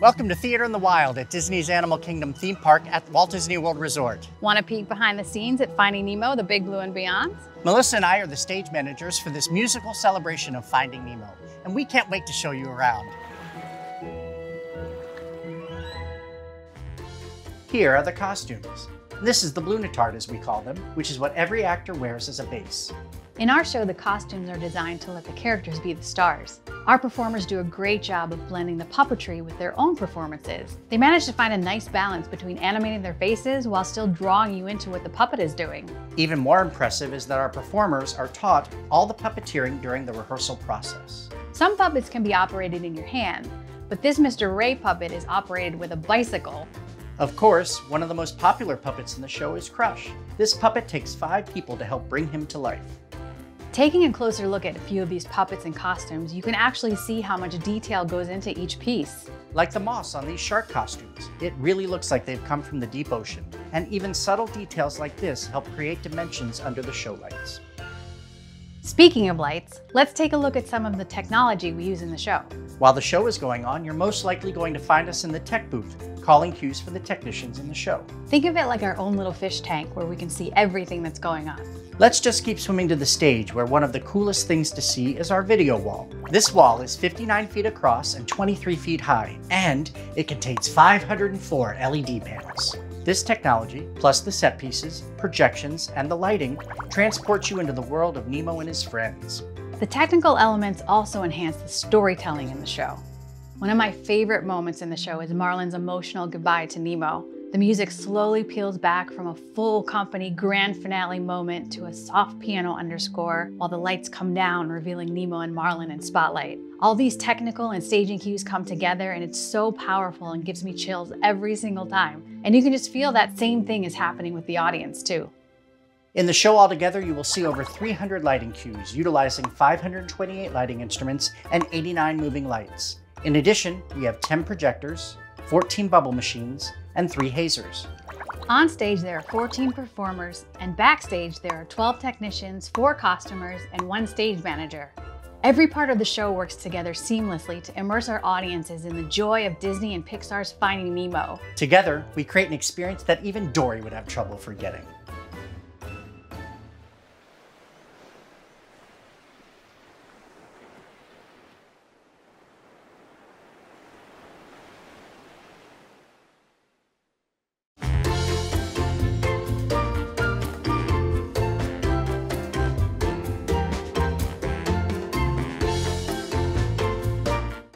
Welcome to Theater in the Wild at Disney's Animal Kingdom theme park at Walt Disney World Resort. Want a peek behind the scenes at Finding Nemo, The Big Blue and Beyond? Melissa and I are the stage managers for this musical celebration of Finding Nemo, and we can't wait to show you around. Here are the costumes. This is the Blunitard, as we call them, which is what every actor wears as a base. In our show, the costumes are designed to let the characters be the stars. Our performers do a great job of blending the puppetry with their own performances. They manage to find a nice balance between animating their faces while still drawing you into what the puppet is doing. Even more impressive is that our performers are taught all the puppeteering during the rehearsal process. Some puppets can be operated in your hand, but this Mr. Ray puppet is operated with a bicycle. Of course, one of the most popular puppets in the show is Crush. This puppet takes five people to help bring him to life. Taking a closer look at a few of these puppets and costumes, you can actually see how much detail goes into each piece. Like the moss on these shark costumes, it really looks like they've come from the deep ocean. And even subtle details like this help create dimensions under the show lights. Speaking of lights, let's take a look at some of the technology we use in the show. While the show is going on, you're most likely going to find us in the tech booth, calling cues for the technicians in the show. Think of it like our own little fish tank where we can see everything that's going on. Let's just keep swimming to the stage where one of the coolest things to see is our video wall. This wall is 59 feet across and 23 feet high, and it contains 504 LED panels. This technology, plus the set pieces, projections, and the lighting, transports you into the world of Nemo and his friends. The technical elements also enhance the storytelling in the show. One of my favorite moments in the show is Marlin's emotional goodbye to Nemo. The music slowly peels back from a full company grand finale moment to a soft piano underscore while the lights come down, revealing Nemo and Marlin in spotlight. All these technical and staging cues come together and it's so powerful and gives me chills every single time. And you can just feel that same thing is happening with the audience too. In the show altogether, you will see over 300 lighting cues utilizing 528 lighting instruments and 89 moving lights. In addition, we have 10 projectors, 14 bubble machines, and 3 hazers. On stage, there are 14 performers, and backstage, there are 12 technicians, 4 costumers, and 1 stage manager. Every part of the show works together seamlessly to immerse our audiences in the joy of Disney and Pixar's Finding Nemo. Together, we create an experience that even Dory would have trouble forgetting.